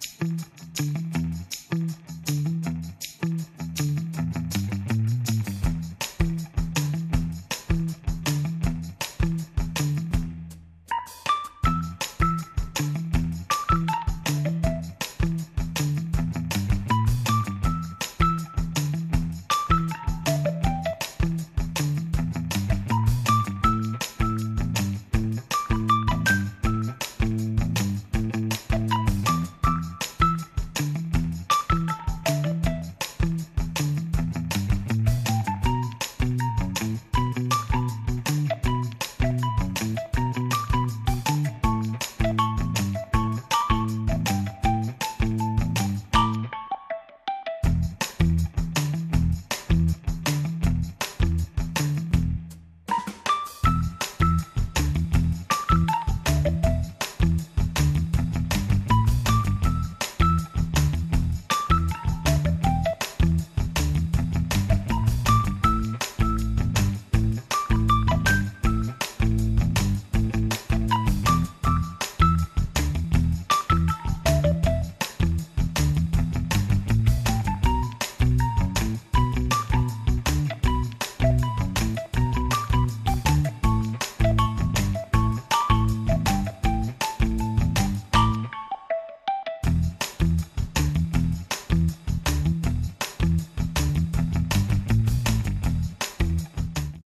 Mm-hmm.